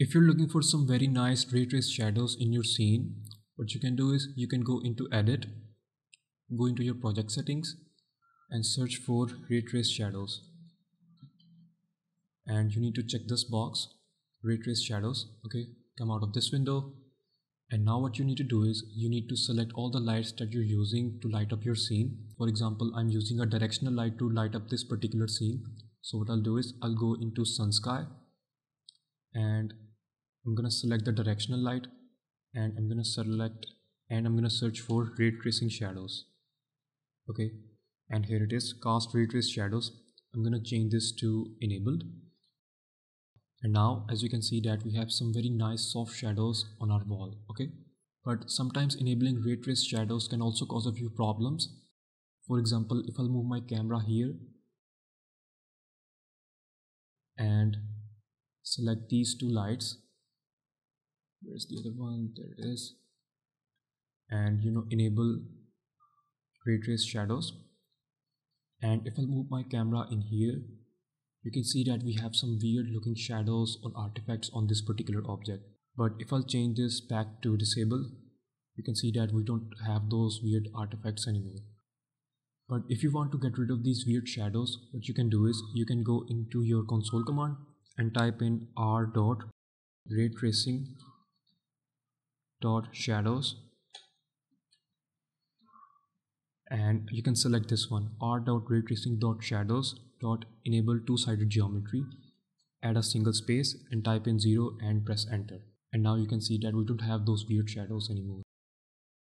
If you're looking for some very nice ray trace shadows in your scene, what you can do is you can go into edit, go into your project settings and search for ray trace shadows. And you need to check this box, ray trace shadows, okay? Come out of this window. And now what you need to do is you need to select all the lights that you're using to light up your scene. For example, I'm using a directional light to light up this particular scene. So what I'll do is I'll go into sun sky and I'm gonna select the directional light and I'm gonna select and I'm gonna search for ray tracing shadows. Okay and here it is cast ray trace shadows. I'm gonna change this to enabled. And now as you can see that we have some very nice soft shadows on our wall okay? But sometimes enabling ray trace shadows can also cause a few problems. For example if I'll move my camera here and select these two lights where's the other one? There it is. And you know enable ray trace shadows. And if I move my camera in here you can see that we have some weird looking shadows or artifacts on this particular object. But if I'll change this back to disable you can see that we don't have those weird artifacts anymore. But if you want to get rid of these weird shadows what you can do is you can go into your console command and type in r dot ray tracing dot shadows. And you can select this one r dot ray tracing dot shadows dot enable two-sided geometry. Add a single space and type in 0 and press enter. And now you can see that we don't have those weird shadows anymore